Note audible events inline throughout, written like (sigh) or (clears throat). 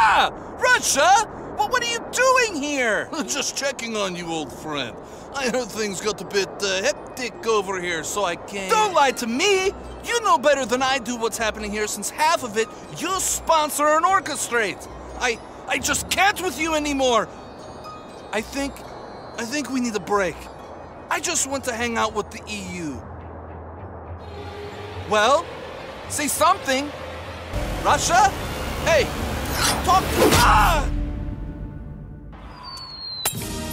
Ah! Russia? But what are you doing here? (laughs) Just checking on you, old friend. I heard things got a bit uh, hectic over here, so I came. Don't lie to me! You know better than I do what's happening here since half of it you sponsor and orchestrate. I I just can't with you anymore. I think I think we need a break. I just want to hang out with the EU. Well, say something. Russia? Hey, talk to Ah!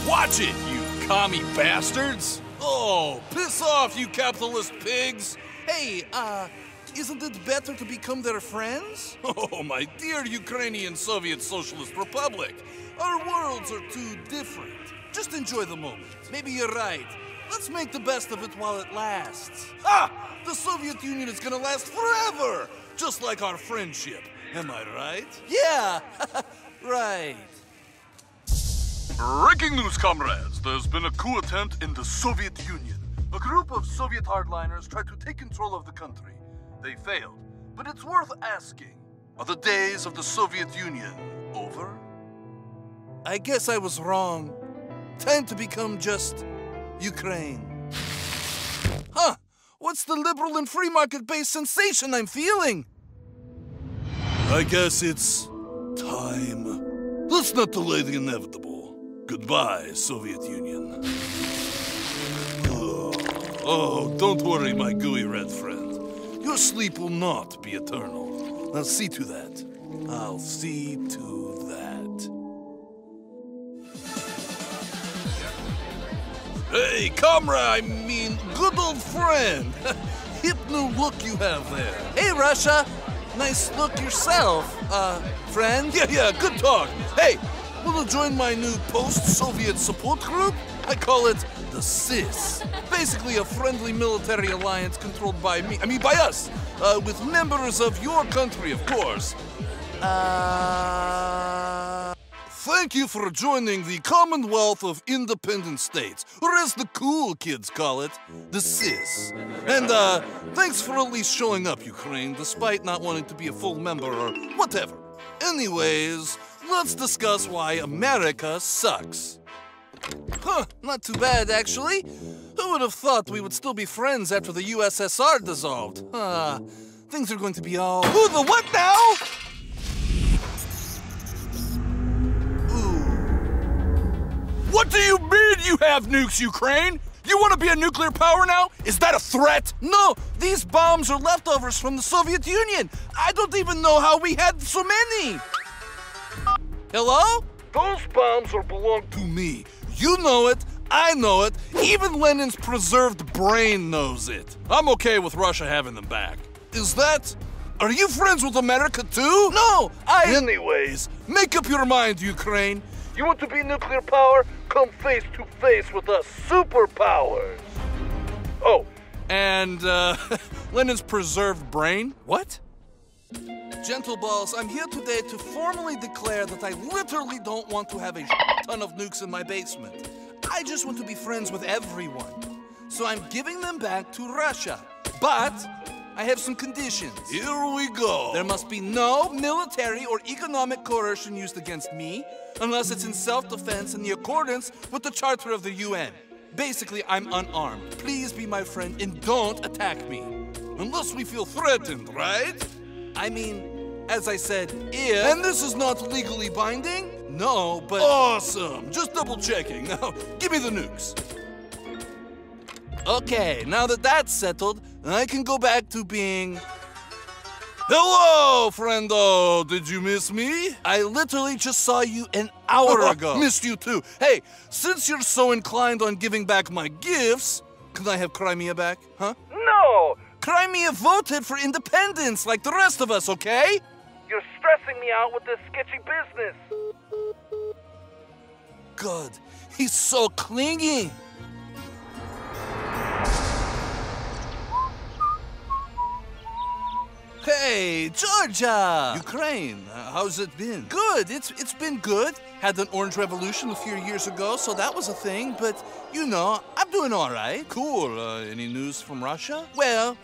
Watch it, you commie bastards! Oh, piss off, you capitalist pigs! Hey, uh, isn't it better to become their friends? (laughs) Oh, my dear Ukrainian Soviet Socialist Republic, our worlds are too different. Just enjoy the moment. Maybe you're right. Let's make the best of it while it lasts. Ah! The Soviet Union is gonna last forever! Just like our friendship. Am I right? Yeah, (laughs) right. Breaking news, comrades! There's been a coup attempt in the Soviet Union. A group of Soviet hardliners tried to take control of the country. They failed. But it's worth asking Are the days of the Soviet Union over? I guess I was wrong. Time to become just Ukraine. Huh! What's the liberal and free market based sensation I'm feeling? I guess it's time. Let's not delay the inevitable. Goodbye, Soviet Union. Oh, don't worry, my gooey red friend. Your sleep will not be eternal. I'll see to that. I'll see to that. Hey, comrade, I mean, good old friend. (laughs) Hip new look you have there. Hey, Russia! Nice look yourself, uh, friend. Yeah, yeah, good talk. Hey, will you join my new post-Soviet support group? I call it the CIS. Basically a friendly military alliance controlled by me, I mean by us, uh, with members of your country, of course. Uh... Thank you for joining the Commonwealth of Independent States, or as the cool kids call it, the CIS. And, uh, thanks for at least showing up, Ukraine, despite not wanting to be a full member or whatever. Anyways, let's discuss why America sucks. Huh, not too bad, actually. Who would have thought we would still be friends after the USSR dissolved? Huh. Things are going to be all. Who the what now? What do you mean you have nukes, Ukraine? You want to be a nuclear power now? Is that a threat? No, these bombs are leftovers from the Soviet Union. I don't even know how we had so many. Hello? Those bombs are belong to me. You know it. I know it. Even Lenin's preserved brain knows it. I'm okay with Russia having them back. Is that? Are you friends with America too? No, I. Anyways, make up your mind, Ukraine. You want to be nuclear power? Come face to face with us superpowers. Oh, and uh, (laughs) Lenin's preserved brain? What? Gentle Balls, I'm here today to formally declare that I literally don't want to have a ton of nukes in my basement. I just want to be friends with everyone. So I'm giving them back to Russia. But I have some conditions. Here we go. There must be no military or economic coercion used against me unless it's in self-defense in the accordance with the Charter of the UN. Basically, I'm unarmed. Please be my friend and don't attack me. Unless we feel threatened, right? I mean, as I said, if... And this is not legally binding? No, but... Awesome! Just double checking. (laughs) Now, give me the nukes. Okay, now that that's settled, I can go back to being... Hello, friendo! Did you miss me? I literally just saw you an hour (laughs) ago. Missed you too. Hey, since you're so inclined on giving back my gifts, can I have Crimea back, huh? No! Crimea voted for independence like the rest of us, okay? You're stressing me out with this sketchy business. Good. He's so clingy. Hey, Georgia! Ukraine, uh, how's it been? Good, it's it's been good. Had an orange revolution a few years ago, so that was a thing, but you know, I'm doing all right. Cool. Uh, any news from Russia? Well,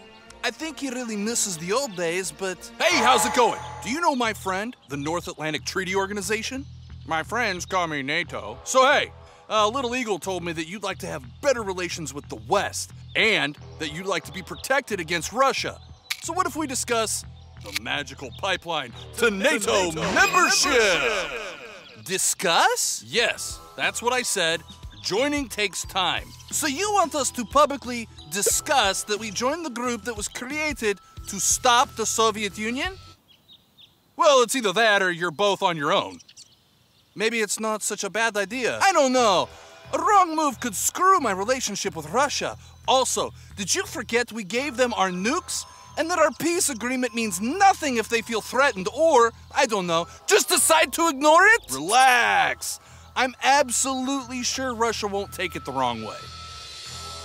I think he really misses the old days, but. Hey, how's it going? Do you know my friend, the North Atlantic Treaty Organization? My friends call me NATO. So, hey, uh, Little Eagle told me that you'd like to have better relations with the West and that you'd like to be protected against Russia. So, what if we discuss the magical pipeline to, NATO, NATO, membership? membership? Discuss? Yes, that's what I said. Joining takes time. So, you want us to publicly discuss that we join the group that was created to stop the Soviet Union? Well, it's either that or you're both on your own. Maybe it's not such a bad idea. I don't know. A wrong move could screw my relationship with Russia. Also, did you forget we gave them our nukes? And that our peace agreement means nothing if they feel threatened or, I don't know, just decide to ignore it? Relax. I'm absolutely sure Russia won't take it the wrong way.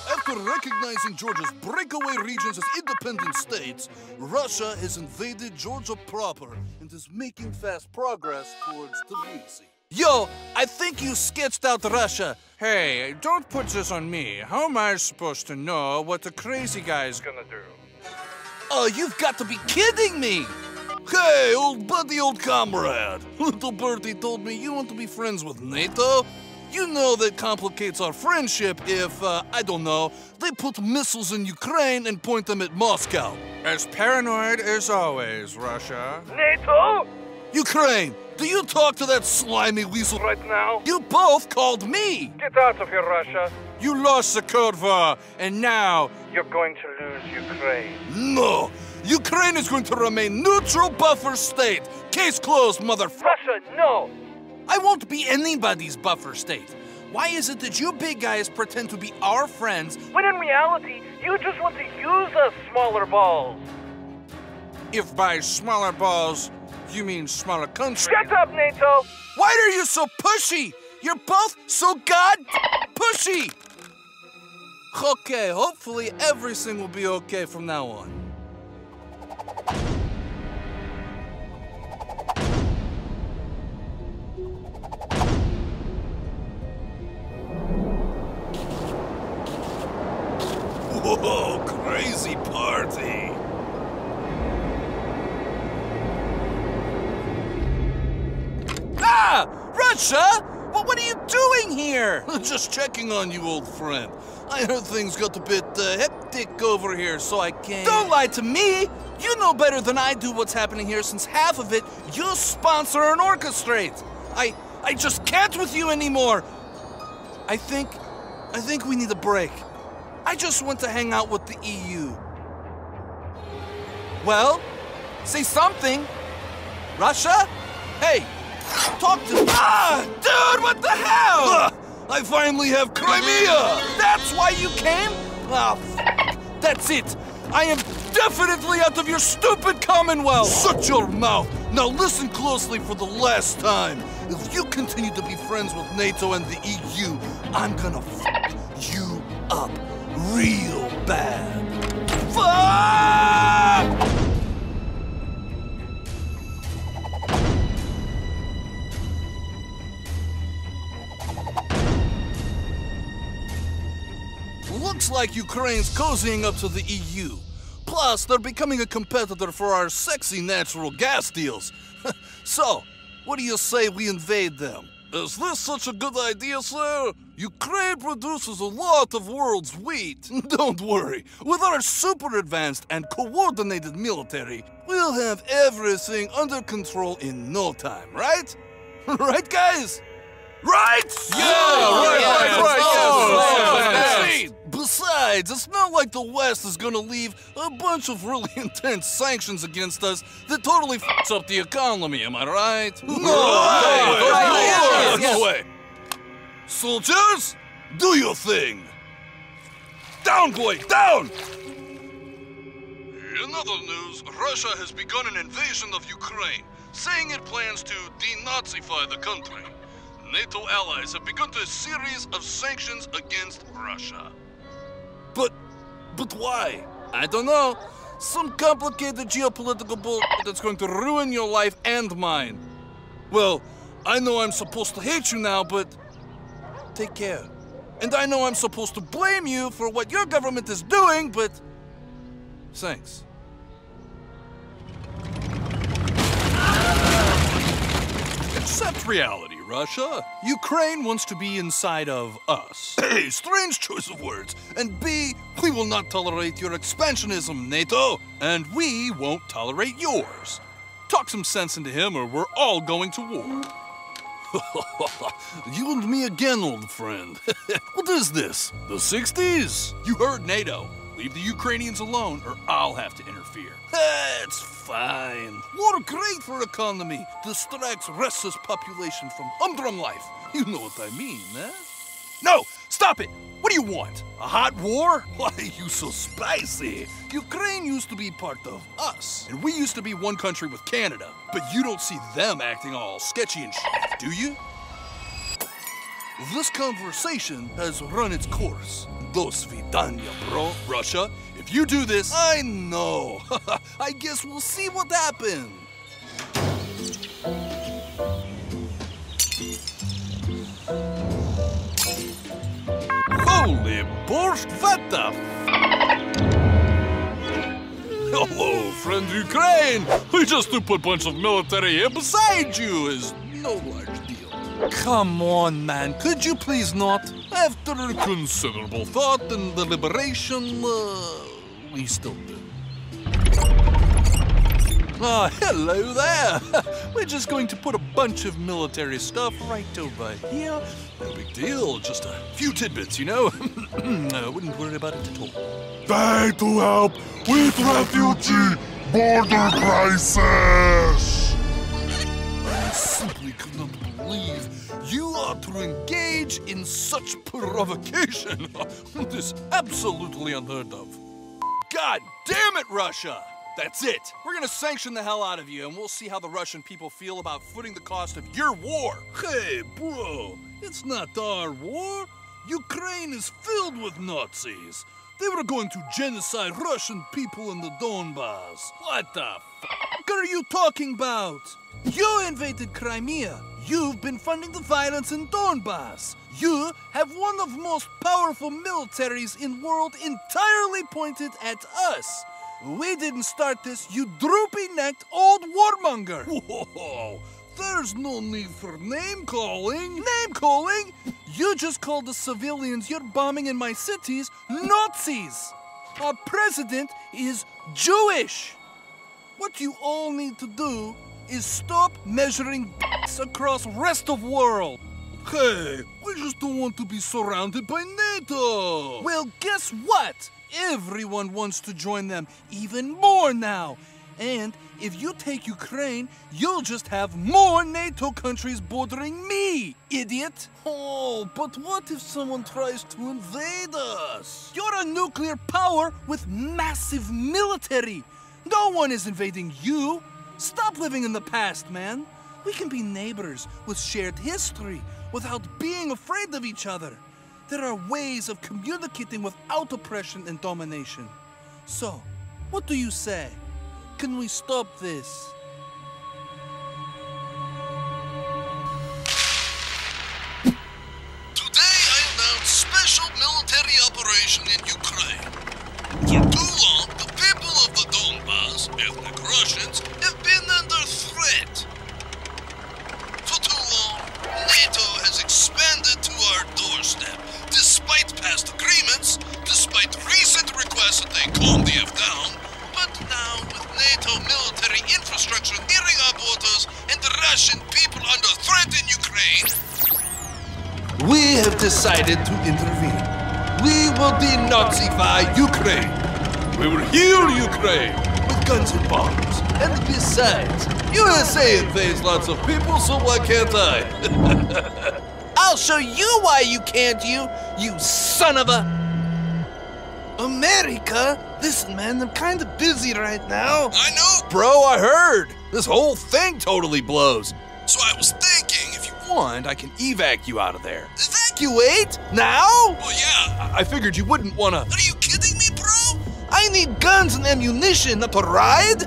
After recognizing Georgia's breakaway regions as independent states, Russia has invaded Georgia proper and is making fast progress towards Tbilisi. Yo, I think you sketched out Russia. Hey, don't put this on me. How am I supposed to know what the crazy guy is gonna do? Oh, you've got to be kidding me! Hey, old buddy, old comrade. (laughs) Little Bertie told me you want to be friends with NATO. You know that complicates our friendship if, uh, I don't know, they put missiles in Ukraine and point them at Moscow. As paranoid as always, Russia. NATO? Ukraine, do you talk to that slimy weasel right now? You both called me! Get out of here, Russia. You lost the War, and now... You're going to lose Ukraine. No! Ukraine is going to remain neutral buffer state! Case closed, mother... Russia, no! I won't be anybody's buffer state. Why is it that you big guys pretend to be our friends when in reality, you just want to use us smaller balls? If by smaller balls, you mean smaller countries. Shut up, NATO! Why are you so pushy? You're both so god pushy! Okay, hopefully everything will be okay from now on. Just checking on you, old friend. I heard things got a bit uh, hectic over here, so I can't... Don't lie to me! You know better than I do what's happening here since half of it you sponsor and orchestrate. I I just can't with you anymore. I think I think we need a break. I just want to hang out with the EU. Well, say something. Russia? Hey, talk to Ah, dude, what the hell? Ah, (laughs) I finally have Crimea! That's why you came? Ah, f- that's it. I am definitely out of your stupid Commonwealth. Shut your mouth! Now listen closely for the last time. If you continue to be friends with NATO and the EU, I'm gonna f you up real bad. Fuck! Looks like Ukraine's cozying up to the EU. Plus, they're becoming a competitor for our sexy natural gas deals. (laughs) so, what do you say we invade them? Is this such a good idea, sir? Ukraine produces a lot of world's wheat. (laughs) Don't worry, with our super advanced and coordinated military, we'll have everything under control in no time, right? (laughs) right, guys? Right? Yeah, right, right, right, Oh, yes. yes. Besides, it's not like the West is gonna leave a bunch of really (laughs) intense sanctions against us that totally f***s up the economy, am I right? No, right, no, right, no, yes, no way. Soldiers, do your thing. Down, boy, down! In other news, Russia has begun an invasion of Ukraine, saying it plans to denazify the country. NATO allies have begun a series of sanctions against Russia. But, but why? I don't know. Some complicated geopolitical bull that's going to ruin your life and mine. Well, I know I'm supposed to hate you now, but Take care. And I know I'm supposed to blame you for what your government is doing, but Thanks. Accept reality, Russia. Ukraine wants to be inside of us. (clears throat) A, strange choice of words. And B, we will not tolerate your expansionism, NATO. And we won't tolerate yours. Talk some sense into him, or we're all going to war. (laughs) you and me again, old friend. (laughs) what is this? The 60s? You heard NATO. Leave the Ukrainians alone, or I'll have to interfere. That's fine. War great for economy. Distracts restless population from humdrum life. You know what I mean, eh? No! Stop it! What do you want? A hot war? (laughs) Why are you so spicy? Ukraine used to be part of us, and we used to be one country with Canada. But you don't see them acting all sketchy and shit, do you? This conversation has run its course. Do svidanya, bro. Russia, if you do this, I know. (laughs) I guess we'll see what happens. Holy borscht, what the Hello, friend Ukraine! We just to put a bunch of military here beside you is no large deal. Come on, man, could you please not? After considerable thought and deliberation, uh, we still do. Ah, hello there. (laughs) We're just going to put a bunch of military stuff right over here. No big deal, just a few tidbits, you know. (laughs) I wouldn't worry about it at all. Try to help with refugee border crisis! I simply could not believe you are to engage in such provocation. (laughs) this absolutely unheard of. God damn it, Russia! That's it. We're gonna sanction the hell out of you, and we'll see how the Russian people feel about footing the cost of your war. Hey, bro, it's not our war. Ukraine is filled with Nazis. They were going to genocide Russian people in the Donbass. What the f are you talking about? You invaded Crimea. You've been funding the violence in Donbass. You have one of the most powerful militaries in the world entirely pointed at us. We didn't start this, you droopy-necked old warmonger. Whoa, there's no need for name-calling. Name-calling? You just called the civilians you're bombing in my cities Nazis. Our president is Jewish. What you all need to do is stop measuring (laughs) across rest of world. Hey, we just don't want to be surrounded by NATO. Well, guess what? Everyone wants to join them even more now. And if you take Ukraine, you'll just have more NATO countries bordering me, idiot. Oh, but what if someone tries to invade us? You're a nuclear power with massive military. No one is invading you. Stop living in the past, man. We can be neighbors with shared history without being afraid of each other. There are ways of communicating without oppression and domination. So, what do you say? Can we stop this? Denazify Ukraine. We will heal Ukraine with guns and bombs. And besides, USA invades lots of people, so why can't I? (laughs) I'll show you why you can't, you, you son of a. America? Listen, man, I'm kind of busy right now. I know Bro, I heard. This whole thing totally blows. So I was thinking, if you Want, I can evac you out of there. Evacuate? Now? well, yeah. I I figured you wouldn't wanna. Are you kidding me, bro? I need guns and ammunition, not a ride.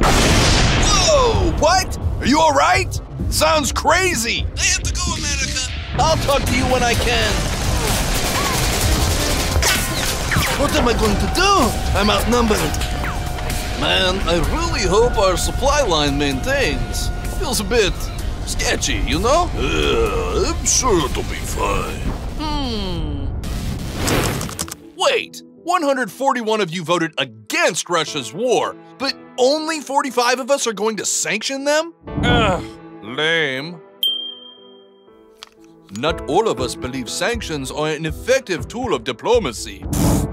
Whoa! What? Are you alright? Sounds crazy. I have to go, America. I'll talk to you when I can. What am I going to do? I'm outnumbered. Man, I really hope our supply line maintains. Feels a bit sketchy, you know? Yeah, I'm sure it'll be fine. Hmm. Wait! 141 of you voted against Russia's war, but only 45 of us are going to sanction them? Ugh, lame. Not all of us believe sanctions are an effective tool of diplomacy.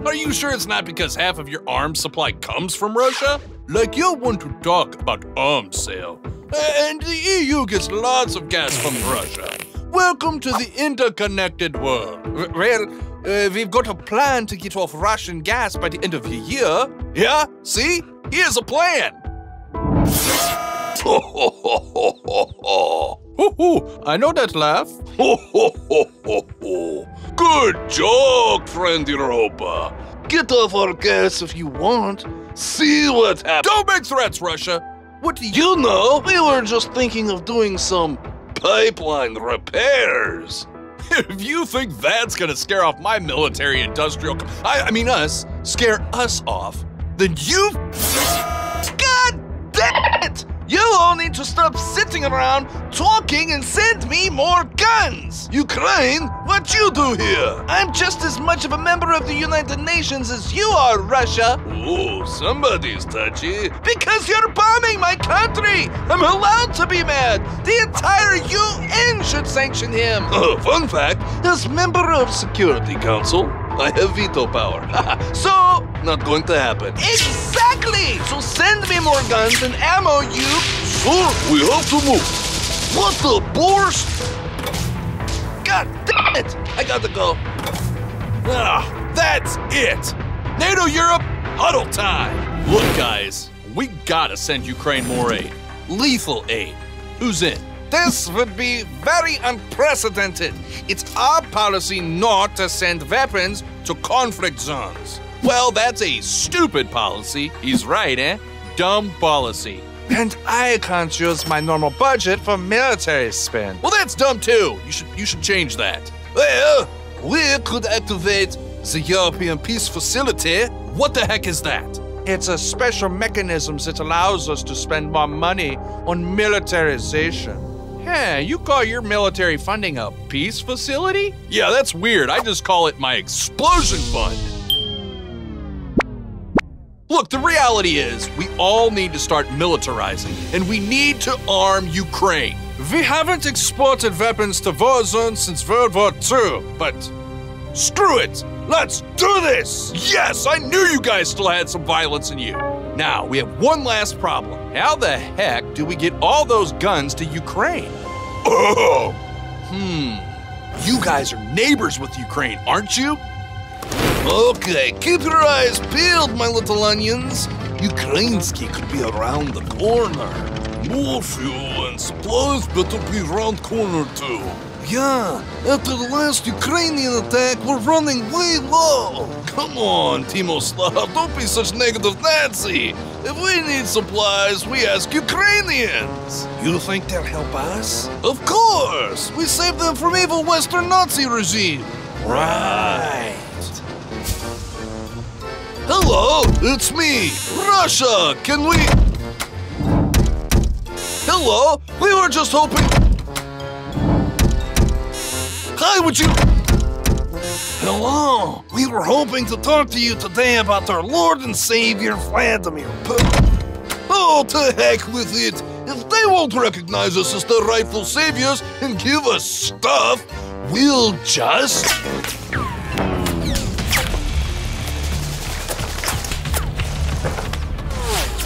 Are you sure it's not because half of your arms supply comes from Russia? Like you want to talk about arms sale. And the EU gets lots of gas from Russia. Welcome to the interconnected world. Well, uh, we've got a plan to get off Russian gas by the end of the year. Yeah? See? Here's a plan. (laughs) I know that laugh. Ho ho ho ho ho. Good joke, friend Europa. Get off our gas if you want. See what happens. Don't make threats, Russia. What do you know? We were just thinking of doing some pipeline repairs. (laughs) if you think that's gonna scare off my military industrial, I, I mean us, scare us off, then you. (laughs) God damn it! You all need to stop sitting around talking and send me more guns! Ukraine, what you do here? I'm just as much of a member of the United Nations as you are, Russia! Oh, somebody's touchy. Because you're bombing my country! I'm allowed to be mad! The entire UN should sanction him! Uh, fun fact, as member of Security Council, I have veto power. (laughs) So, Not going to happen. exactly! So send me more guns and ammo, you. Sure, we have to move. What the borscht? God damn it! I gotta go. Ah, that's it. NATO Europe, huddle time. Look, guys, we gotta send Ukraine more aid. Lethal aid. Who's in? This would be very unprecedented. It's our policy not to send weapons to conflict zones. Well, that's a stupid policy. He's right, eh? Dumb policy. And I can't use my normal budget for military spend. Well, that's dumb too. You should you should change that. Well, we could activate the European Peace Facility. What the heck is that? It's a special mechanism that allows us to spend more money on militarization. Hey, you call your military funding a peace facility? Yeah, that's weird. I just call it my explosion fund. Look, the reality is, we all need to start militarizing, and we need to arm Ukraine. We haven't exported weapons to war zones since World War II, but Screw it! Let's do this! Yes, I knew you guys still had some violence in you. Now, we have one last problem. How the heck do we get all those guns to Ukraine? Oh, Hmm. You guys are neighbors with Ukraine, aren't you? Okay, keep your eyes peeled, my little onions. Ukrainsky could be around the corner. more fuel and supplies better be round corner too. Yeah, after the last Ukrainian attack, we're running way low. Come on, Timoslav, don't be such negative Nazi. If we need supplies, we ask Ukrainians. You think they'll help us? Of course, we saved them from evil Western Nazi regime. Right. Hello, it's me, Russia. Can we? Hello, we were just hoping. Hi, would you? Hello, we were hoping to talk to you today about our Lord and Savior Vladimir Putin. Oh, to heck with it. If they won't recognize us as their rightful saviors and give us stuff, we'll just.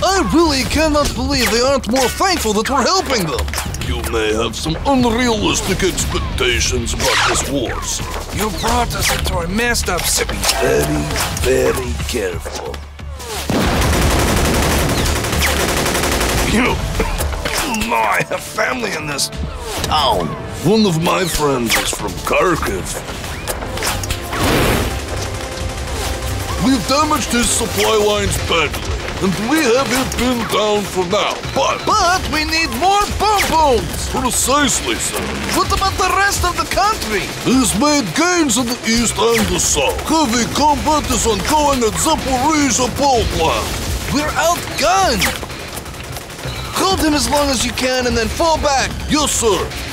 I really cannot believe they aren't more thankful that we're helping them. You may have some unrealistic expectations about this war, sir. You brought us into a messed up city. Very, very careful. You (coughs) know I have family in this Town. One of my friends is from Kharkiv. We've damaged his supply lines badly, and we have it pinned down for now. But, But we need more bomb bombs! precisely, sir, What about the rest of the country? he's made gains in the east and the south. Heavy combat is ongoing at Zaporizhia power plant. We're outgunned! Hold him as long as you can and then fall back! Yes, sir.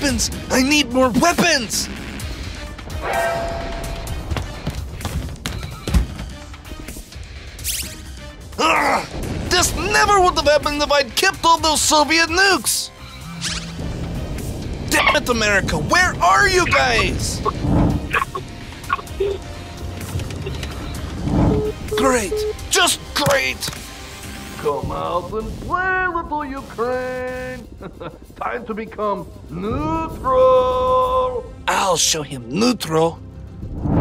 Weapons! I need more weapons! Ah, this never would have happened if I'd kept all those Soviet nukes! Damn it, America, where are you guys? Great, just great! Come out and play, little Ukraine. (laughs) Time to become neutral. I'll show him neutral.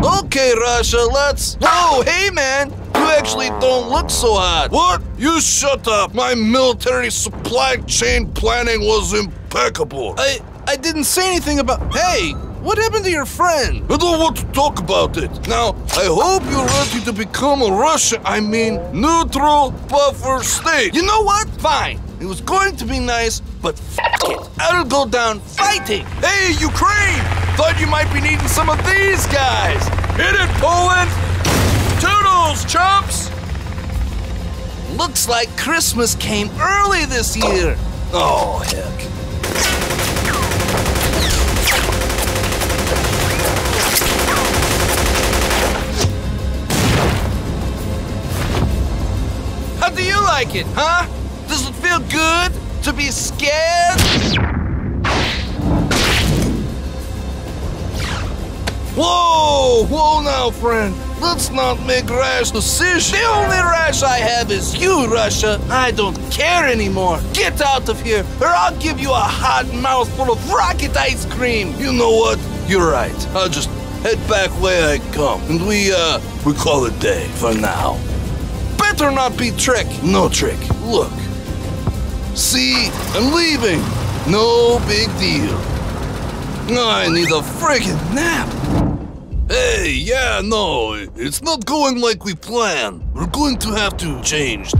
Okay, Russia, let's. Whoa, hey, man! You actually don't look so hot. What? You shut up. My military supply chain planning was impeccable. I I didn't say anything about. Hey, what happened to your friend? I don't want to talk about it. Now, I hope you're ready to become a Russian, I mean, neutral buffer state. You know what? Fine. It was going to be nice, but f it. I'll go down fighting. Hey, Ukraine! Thought you might be needing some of these guys. Hit it, Poland! Toodles, chumps! Looks like Christmas came early this year. Oh, heck. How do you like it, huh? Does it feel good to be scared? Whoa, whoa now, friend. Let's not make rash decisions. The only rash I have is you, Russia. I don't care anymore. Get out of here, or I'll give you a hot mouthful of rocket ice cream. You know what? You're right. I'll just head back where I come. And we, uh, we call it day for now. Better not be trick. No trick. Look. See, I'm leaving. No big deal. I need a friggin' nap. Hey, yeah, no, it's not going like we planned. We're going to have to change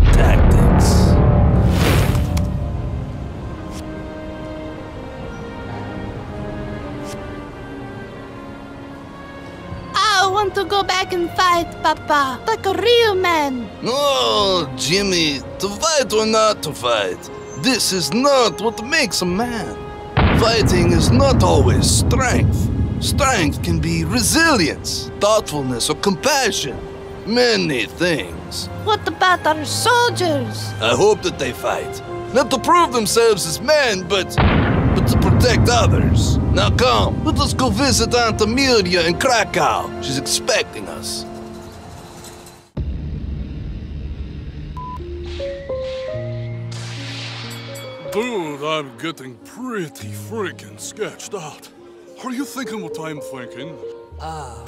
to go back and fight, Papa, like a real man. Oh, Jimmy, to fight or not to fight, this is not what makes a man. Fighting is not always strength. Strength can be resilience, thoughtfulness, or compassion. Many things. What about our soldiers? I hope that they fight. Not to prove themselves as men, but but to protect others. Now come, let us go visit Aunt Amelia in Krakow. She's expecting us. Dude, I'm getting pretty freaking sketched out. Are you thinking what I'm thinking? Ah,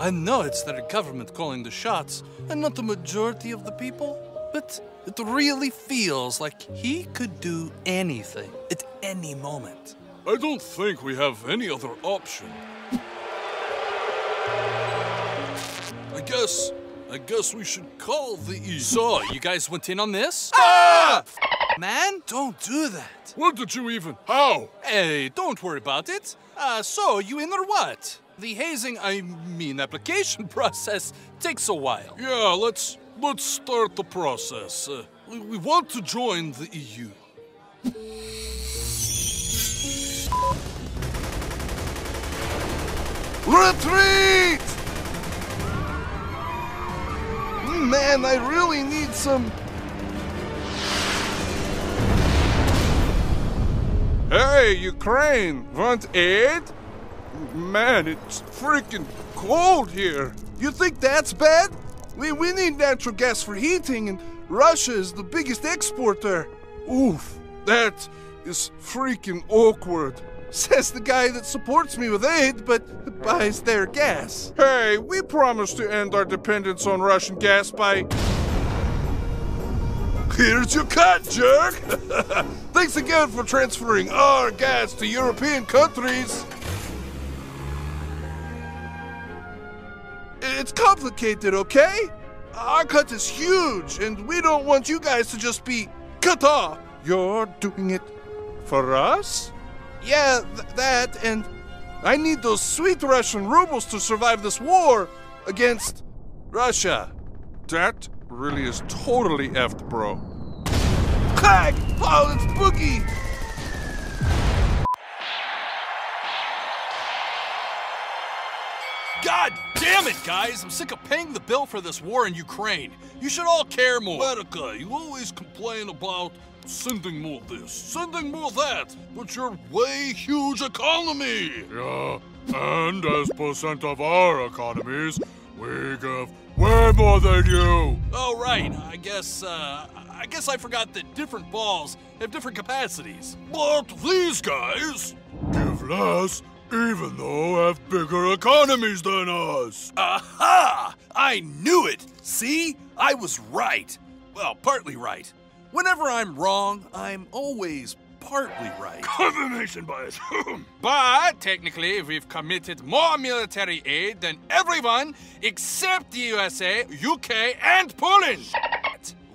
I know it's the government calling the shots, and not the majority of the people, but it really feels like he could do anything at any moment. I don't think we have any other option. I guess, I guess we should call the E. So, you guys went in on this? Ah! Man, don't do that. What did you even? How? Hey, don't worry about it. Uh, so, you in or what? The hazing, I mean, application (laughs) process takes a while. Yeah, let's let's start the process. Uh, we, want to join the EU. Retreat! Man, I really need some. Hey, Ukraine, want aid? Man, it's freaking cold here. You think that's bad? We, we need natural gas for heating, and Russia is the biggest exporter. Oof, that is freaking awkward. (laughs) Says the guy that supports me with aid, but (laughs) buys their gas. Hey, we promised to end our dependence on Russian gas by. Here's your cut, jerk! (laughs) Thanks again for transferring our gas to European countries. It's complicated, okay? Our cut is huge, and we don't want you guys to just be cut off. you're doing it for us? Yeah, th- that, and I need those sweet Russian rubles to survive this war against Russia. That really is totally effed, bro. Craig! Oh, it's Boogie! Damn it, guys! I'm sick of paying the bill for this war in Ukraine. You should all care more. America, you always complain about sending more this, sending more that, but your way huge economy! Yeah, and as percent of our economies, we give way more than you. Oh, right. I guess, uh, I guess I forgot that different balls have different capacities. But these guys, Give less, even though have bigger economies than us. Aha! I knew it! See? I was right. Well, partly right. Whenever I'm wrong, I'm always partly right. Confirmation bias. (laughs) But technically, we've committed more military aid than everyone except the USA, UK, and Poland.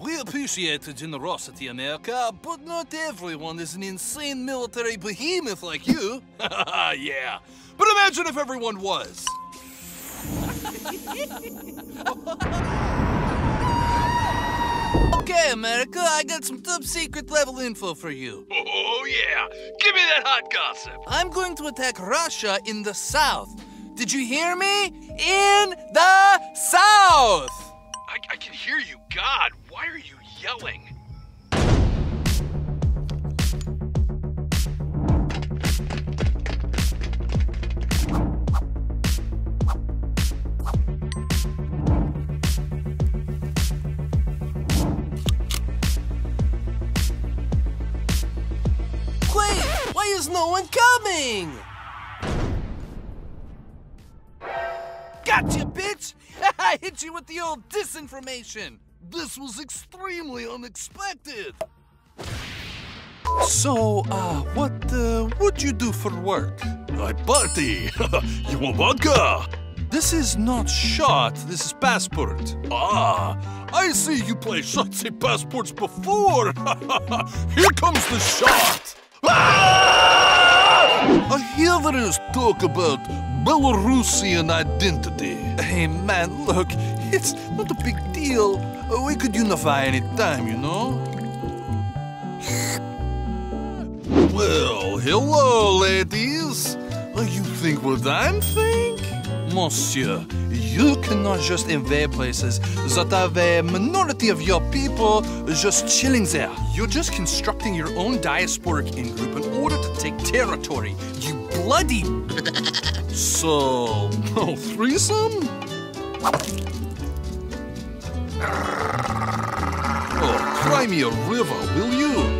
We appreciate the generosity, America, but not everyone is an insane military behemoth like you. (laughs) yeah. But imagine if everyone was. (laughs) Okay, America, I got some top secret level info for you. Oh, yeah. Give me that hot gossip. I'm going to attack Russia in the south. Did you hear me? In the south! I, I can hear you. God, why are you yelling? Wait, why is no one coming? Gotcha, bitch! (laughs) I hit you with the old disinformation. This was extremely unexpected. So, uh, what, uh, what you do for work? I party. (laughs) you want vodka? This is not shot, this is passport. Ah, I see you play shots at passports before. (laughs) Here comes the shot. Ah! I hear there is talk about Belarusian identity. Hey man, look, it's not a big deal. Uh, We could unify any time, you know? Well, hello, ladies. You think what I'm think? Monsieur, you cannot just invade places that have a minority of your people just chilling there. You're just constructing your own diasporic in-group in order to take territory. You bloody... (laughs) So, no (laughs) threesome? Oh, cry me a river, will you?